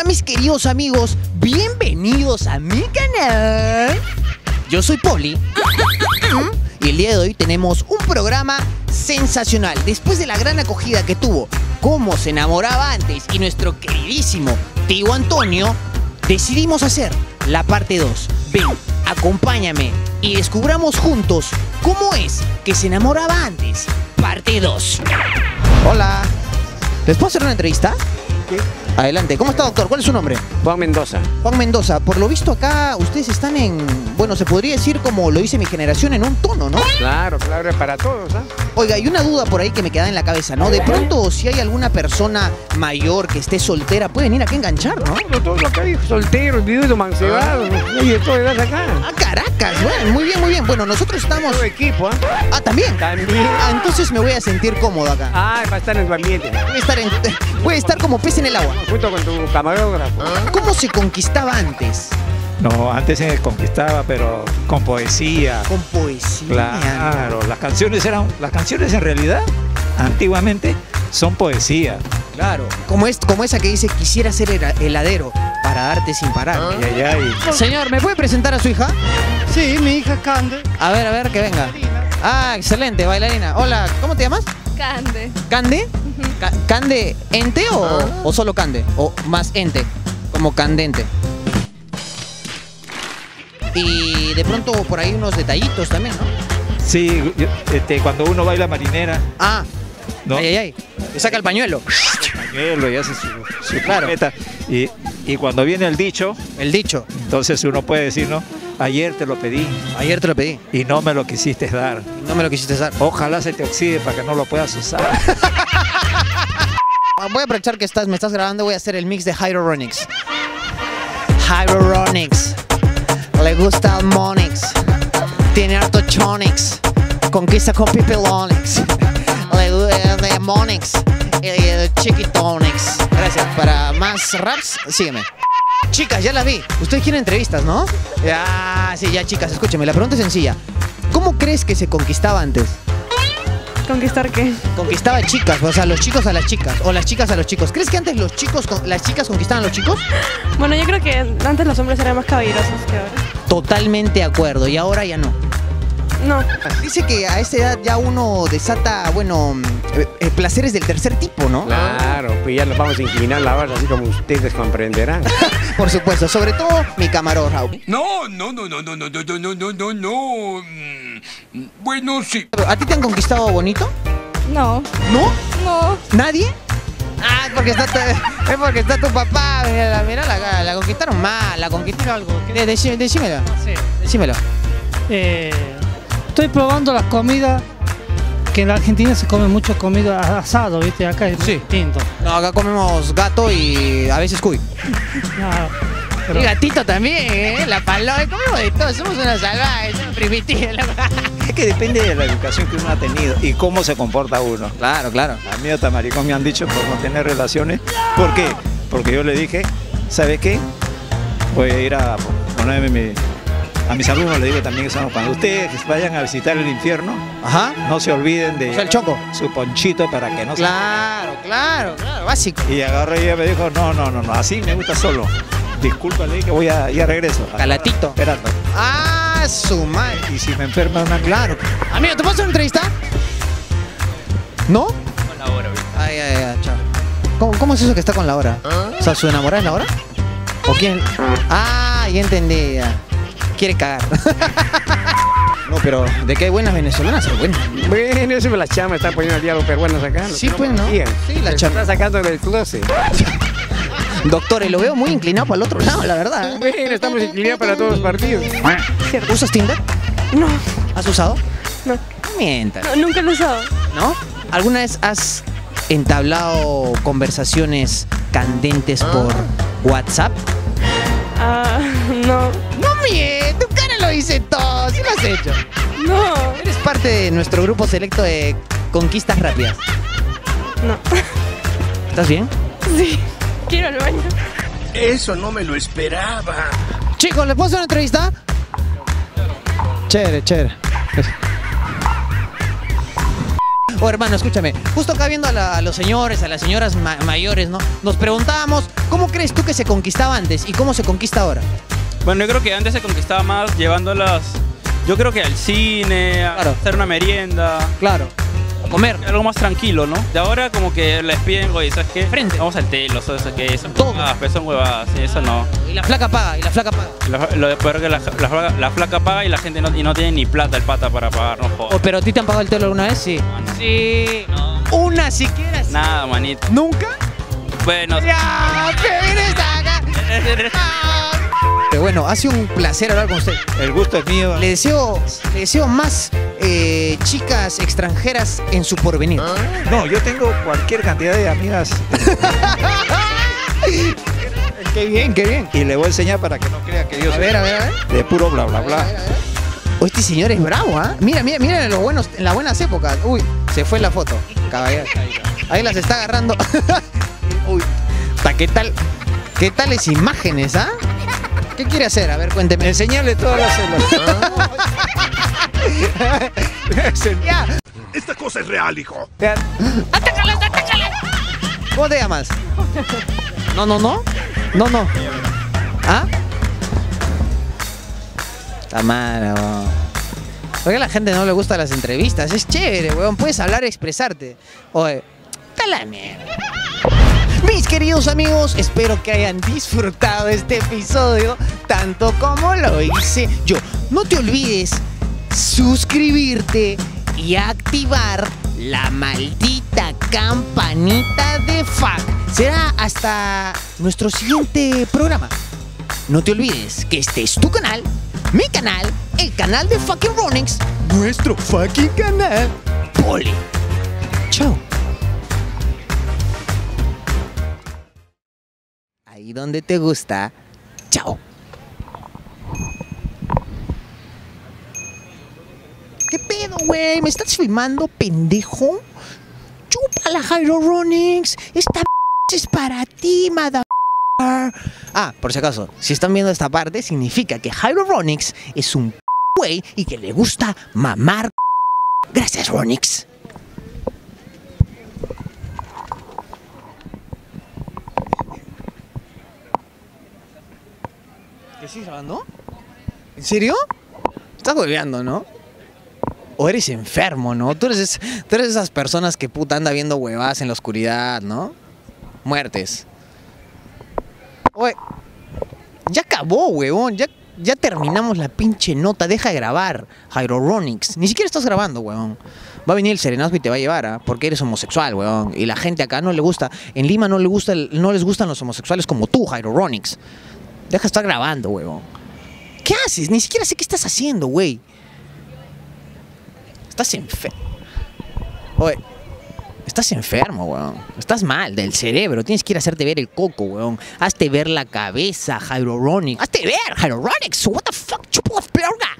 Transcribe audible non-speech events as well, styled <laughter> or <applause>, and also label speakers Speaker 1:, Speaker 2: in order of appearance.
Speaker 1: Hola mis queridos amigos, bienvenidos a mi canal. Yo soy Poli y el día de hoy tenemos un programa sensacional. Después de la gran acogida que tuvo Cómo se enamoraba antes y nuestro queridísimo tío Antonio, decidimos hacer la parte 2. Ven, acompáñame y descubramos juntos cómo es que se enamoraba antes. Parte 2. Hola. ¿Les puedo hacer una entrevista? Adelante. ¿Cómo está, doctor? ¿Cuál es su nombre?
Speaker 2: Juan Mendoza.
Speaker 1: Juan Mendoza. Por lo visto acá ustedes están en, bueno, se podría decir como lo dice mi generación, en un tono, ¿no?
Speaker 2: Claro, claro, es para todos, ¿ah?
Speaker 1: Oiga, hay una duda por ahí que me queda en la cabeza, ¿no? De pronto, si hay alguna persona mayor que esté soltera, puede venir aquí a enganchar, ¿no?
Speaker 2: Todo, todo acá, hijo, soltero, viudo, mancebado. Oye, todo edad acá.
Speaker 1: Ah, Caracas, bueno, muy bien, muy bien. Bueno, nosotros estamos...
Speaker 2: Todo equipo, ¿ah?
Speaker 1: Ah, ¿también?
Speaker 2: También.
Speaker 1: Ah, entonces me voy a sentir cómodo acá.
Speaker 2: Ah, va a estar en tu ambiente.
Speaker 1: Voy a estar, en- <laughs> voy a estar como pez en el agua.
Speaker 2: Junto con tu camarógrafo.
Speaker 1: ¿Cómo se conquistaba antes?
Speaker 3: No, antes se conquistaba, pero con poesía.
Speaker 1: Con poesía.
Speaker 3: Claro, las canciones eran, las canciones en realidad, antiguamente, son poesía.
Speaker 1: Claro. Como, es, como esa que dice, quisiera ser hela- heladero para darte sin parar. Señor, ¿me puede presentar a su hija?
Speaker 4: Sí, mi hija Cande.
Speaker 1: A ver, a ver, que venga. Ah, excelente, bailarina. Hola, ¿cómo te llamas?
Speaker 5: Cande.
Speaker 1: ¿Cande? Ca- ¿Cande ente o, o solo cande? ¿O más ente? Como candente. Y de pronto por ahí unos detallitos también, ¿no?
Speaker 3: sí, yo- este, cuando uno baila marinera,
Speaker 1: Ah,
Speaker 3: ¿no?
Speaker 1: ay, ay, ay. Le saca el pañuelo.
Speaker 3: Pañuelo y hace su, su
Speaker 1: Claro.
Speaker 3: Y, y cuando viene el dicho,
Speaker 1: El dicho.
Speaker 3: entonces uno puede decir, ¿no? Ayer te lo pedí
Speaker 1: Ayer te lo pedí.
Speaker 3: y no me lo quisiste dar.
Speaker 1: No me lo quisiste dar.
Speaker 3: Ojalá se te oxide para que no lo puedas usar. <laughs>
Speaker 1: Voy a aprovechar que estás, me estás grabando, voy a hacer el mix de Hyroronix. Hyroronix. Le gusta el Monix. Tiene harto Chonix. Conquista con Pipelonix. Le gusta de Monix. De Chiquitonix. Gracias. Para más raps, sígueme. Chicas, ya las vi. Ustedes quieren entrevistas, ¿no? Ya, sí, ya, chicas, escúcheme. La pregunta es sencilla. ¿Cómo crees que se conquistaba antes?
Speaker 5: ¿Conquistar qué?
Speaker 1: Conquistaba chicas, o sea, los chicos a las chicas, o las chicas a los chicos. ¿Crees que antes los chicos, con- las chicas conquistaban a los chicos?
Speaker 5: Bueno, yo creo que antes los hombres eran más caballerosos que ahora.
Speaker 1: Totalmente de acuerdo, y ahora ya no.
Speaker 5: No.
Speaker 1: Dice que a esa edad ya uno desata, bueno, eh, eh, placeres del tercer tipo, ¿no?
Speaker 2: Claro, pues ya nos vamos a inclinar la barra, así como ustedes comprenderán.
Speaker 1: Por supuesto, sobre todo mi camarógrafo.
Speaker 6: No, no, no, no, no, no, no, no, no, no, no, no. Mm, Bueno, sí.
Speaker 1: ¿A ti te han conquistado bonito?
Speaker 5: No.
Speaker 1: ¿No?
Speaker 5: No.
Speaker 1: ¿Nadie? Ah, es porque está tu, es porque está tu papá. Mira, mira la, la conquistaron mal, la conquistaron algo. De, decí- decímelo.
Speaker 4: Sí.
Speaker 1: Decímelo.
Speaker 4: Eh, estoy probando las comidas que en la Argentina se come mucho comida asado, ¿viste? Acá es
Speaker 1: Sí.
Speaker 4: distinto.
Speaker 1: No, acá comemos gato y a veces cuy.
Speaker 4: Pero-
Speaker 1: Y gatito también, ¿eh? La paloma, comemos de todo, somos unos salvajes, somos primitivos.
Speaker 3: Es que depende de la educación que uno ha tenido y cómo se comporta uno.
Speaker 1: Claro, claro.
Speaker 3: A mí hasta maricón me han dicho por no tener relaciones. ¿Por qué? Porque yo le dije, ¿sabe qué? Voy a ir a ponerme mi- a mis alumnos, le digo también eso, cuando ustedes vayan a visitar el infierno,
Speaker 1: Ajá.
Speaker 3: no se olviden de
Speaker 1: O sea, el choco.
Speaker 3: su ponchito para que no se...
Speaker 1: Claro, claro, claro, básico.
Speaker 3: Y agarró y ella me dijo, no, no, no, no, así me gusta solo. Discúlpale que voy a, ya regreso.
Speaker 1: Calatito.
Speaker 3: Esperando.
Speaker 1: Ah, su madre.
Speaker 3: Y si me enferma una...
Speaker 1: Claro. Amigo, ¿te puedo hacer una entrevista? ¿No? Con la hora, Ay, ay, ay, chao. ¿Cómo, cómo es eso que está con la hora? O sea, ¿su enamorada es la hora? ¿O quién? Ah, ya entendí. Quiere cagar. <laughs> no, pero de qué buenas venezolanas son buenas.
Speaker 2: Bueno, eso me la chama está poniendo al diablo peruanos acá.
Speaker 1: Sí, pues, ¿no? Sí, la
Speaker 2: Se
Speaker 1: chama.
Speaker 2: está sacando del closet. <laughs>
Speaker 1: Doctor, lo veo muy inclinado para el otro lado, la verdad.
Speaker 2: Bueno, estamos inclinados para todos los partidos.
Speaker 1: ¿Usas Tinder?
Speaker 5: No.
Speaker 1: ¿Has usado?
Speaker 5: No.
Speaker 1: Mientas.
Speaker 5: No, nunca lo he usado.
Speaker 1: ¿No? ¿Alguna vez has entablado conversaciones candentes por WhatsApp?
Speaker 5: Ah, no.
Speaker 1: Lo dice todo, sí lo has hecho.
Speaker 5: No.
Speaker 1: Eres parte de nuestro grupo selecto de conquistas rápidas.
Speaker 5: No.
Speaker 1: ¿Estás bien?
Speaker 5: Sí. Quiero al baño.
Speaker 6: Eso no me lo esperaba.
Speaker 1: Chicos, ¿les puedo hacer una entrevista? Chévere, chévere. Oh, hermano, escúchame. Justo acá viendo a, la- a los señores, a las señoras ma- mayores, ¿no? Nos preguntábamos, ¿cómo crees tú que se conquistaba antes y cómo se conquista ahora?
Speaker 7: Bueno, yo creo que antes se conquistaba más llevándolas, yo creo que al cine, a
Speaker 1: Claro.
Speaker 7: hacer una merienda,
Speaker 1: Claro. A comer.
Speaker 7: algo más tranquilo, ¿no? De ahora como que les piden, oye, ¿sabes qué?
Speaker 1: Frente.
Speaker 7: Vamos al telo, eso que son
Speaker 1: Todo.
Speaker 7: huevadas, pues son huevadas, sí, eso no.
Speaker 1: Y la flaca paga, y la flaca paga.
Speaker 7: Lo, lo de peor que la, la flaca- la flaca paga y la gente no, y no tiene ni plata el pata para pagar, no
Speaker 1: Oh,
Speaker 7: jodas.
Speaker 1: ¿Pero a ti te han pagado el telo alguna vez? Sí. Sí.
Speaker 7: No,
Speaker 1: Una siquiera. sí.
Speaker 7: nada, manito.
Speaker 1: ¿Nunca?
Speaker 7: Bueno,
Speaker 1: Ya, que vienes <laughs> acá. Pero bueno, ha sido un placer hablar con usted.
Speaker 3: El gusto es mío.
Speaker 1: Le deseo, le deseo más eh, chicas extranjeras en su porvenir.
Speaker 3: No, yo tengo cualquier cantidad de amigas <laughs>
Speaker 1: Qué bien, qué bien.
Speaker 3: y le voy a enseñar para que no crea que yo
Speaker 1: A
Speaker 3: soy
Speaker 1: ver, a ver, a ver.
Speaker 3: de puro bla bla bla.
Speaker 1: Oh, este señor es bravo, ¿ah? Mira, mira, mira en, los buenos, en las buenas épocas. Uy, se fue la foto, caballero. Ahí las está agarrando. <laughs> Uy, ¿qué tal? ¿Qué tales imágenes, ah? ¿Qué quiere hacer? A ver, cuénteme.
Speaker 3: Enseñarle todas las <laughs>
Speaker 1: Ya,
Speaker 6: Esta cosa es real, hijo.
Speaker 1: ¿Cómo te llamas? No, no, no. No, no. ¿Ah? Está mala, weón. ¿Por qué a la gente no le gustan las entrevistas? Es chévere, weón. Puedes hablar y expresarte. Oye, está la mierda. Mis queridos amigos, espero que hayan disfrutado este episodio tanto como lo hice yo. No te olvides suscribirte y activar la maldita campanita de FAC. Será hasta nuestro siguiente programa. No te olvides que este es tu canal, mi canal, el canal de fucking Ronix, nuestro fucking canal. Poli. Chao. Donde te gusta. Chao. ¿Qué pedo, güey? ¿Me estás filmando, pendejo? Chúpala, Jairo Ronix. Esta es para ti, mother. Ah, por si acaso, si están viendo esta parte, significa que Jairo Ronix es un güey y que le gusta mamar. Gracias, Ronix. Grabando? ¿En serio? Estás hueveando, ¿no? O eres enfermo, ¿no? Tú eres, es- tú eres esas personas que puta anda viendo huevadas en la oscuridad, ¿no? Muertes. Oye, ya acabó, huevón. Ya, ya terminamos la pinche nota. Deja de grabar, Hyroronix. Ni siquiera estás grabando, huevón. Va a venir el serenazgo y te va a llevar, ¿ah? Porque eres homosexual, huevón. Y la gente acá no le gusta. En Lima no, le gusta no les gustan los homosexuales como tú, Hyroronix. Deja de estar grabando, huevón. ¿Qué haces? Ni siquiera sé qué estás haciendo, güey. Estás enfermo. Oye, estás enfermo, weón. Estás mal del cerebro. Tienes que ir a hacerte ver el coco, weón. Hazte ver la cabeza, Hyroronix. Hazte ver, Hyroronix. What the fuck, chupo de.